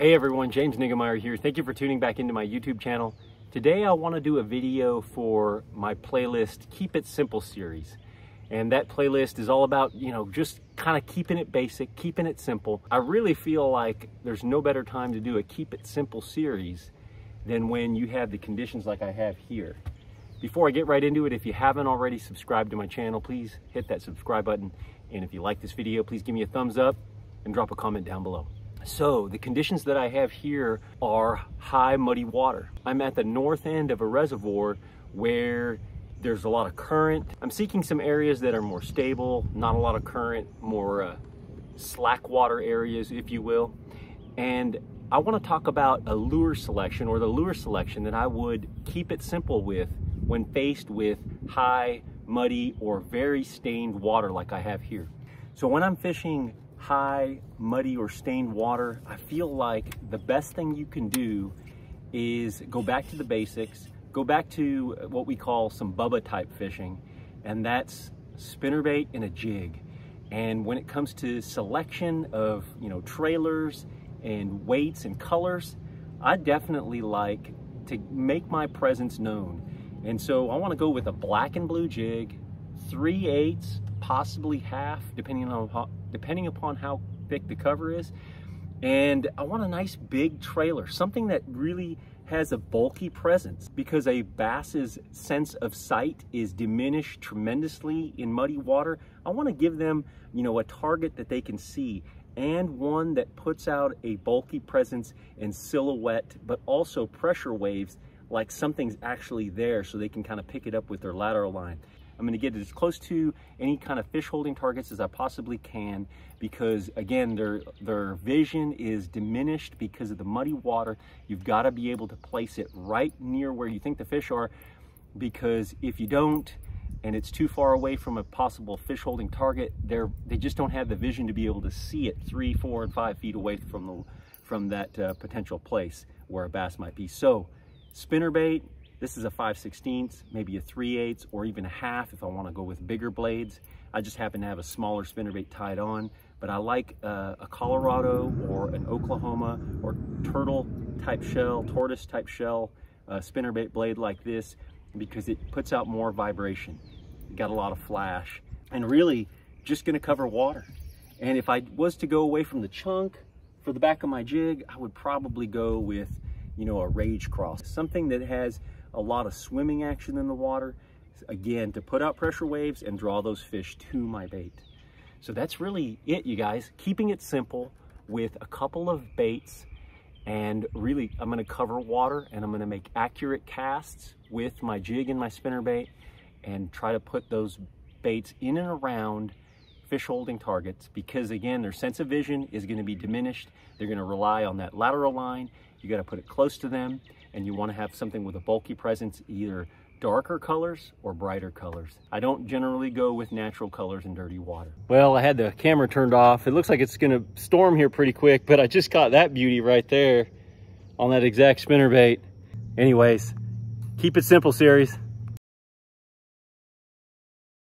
Hey everyone, James Niggemeyer here. Thank you for tuning back into my YouTube channel. Today I want to do a video for my playlist Keep It Simple series. And that playlist is all about, you know, just kind of keeping it basic, keeping it simple. I really feel like there's no better time to do a Keep It Simple series than when you have the conditions like I have here. Before I get right into it, if you haven't already subscribed to my channel, please hit that subscribe button. And if you like this video, please give me a thumbs up and drop a comment down below. So the conditions that I have here are high muddy water. I'm at the north end of a reservoir where there's a lot of current. I'm seeking some areas that are more stable, not a lot of current, more uh, slack water areas, if you will. And I want to talk about a lure selection or the lure selection that I would keep it simple with when faced with high, muddy, or very stained water like I have here. So when I'm fishing high, muddy, or stained water, I feel like the best thing you can do is go back to the basics, go back to what we call some Bubba type fishing, and that's spinnerbait and a jig. And when it comes to selection of, you know, trailers and weights and colors, I definitely like to make my presence known. And so I wanna go with a black and blue jig, 3 eighths, possibly half, depending on how, depending upon how thick the cover is. And I want a nice big trailer, something that really has a bulky presence because a bass's sense of sight is diminished tremendously in muddy water. I want to give them, you know, a target that they can see and one that puts out a bulky presence in silhouette, but also pressure waves like something's actually there so they can kind of pick it up with their lateral line. I'm gonna get as close to any kind of fish holding targets as I possibly can because again, their, their vision is diminished because of the muddy water. You've gotta be able to place it right near where you think the fish are because if you don't, and it's too far away from a possible fish holding target, they're, they just don't have the vision to be able to see it three, four, and five feet away from, the, from that uh, potential place where a bass might be. So spinnerbait, this is a 5 16 maybe a 3 8 or even a half if I want to go with bigger blades. I just happen to have a smaller spinnerbait tied on, but I like uh, a Colorado or an Oklahoma or turtle type shell, tortoise type shell uh, spinnerbait blade like this because it puts out more vibration. It got a lot of flash and really just gonna cover water. And if I was to go away from the chunk for the back of my jig, I would probably go with, you know, a Rage Cross, something that has a lot of swimming action in the water, again, to put out pressure waves and draw those fish to my bait. So that's really it, you guys. Keeping it simple with a couple of baits and really I'm gonna cover water and I'm gonna make accurate casts with my jig and my spinner bait and try to put those baits in and around fish holding targets because again, their sense of vision is gonna be diminished. They're gonna rely on that lateral line. You gotta put it close to them and you wanna have something with a bulky presence, either darker colors or brighter colors. I don't generally go with natural colors in dirty water. Well, I had the camera turned off. It looks like it's gonna storm here pretty quick, but I just caught that beauty right there on that exact spinner bait. Anyways, keep it simple series.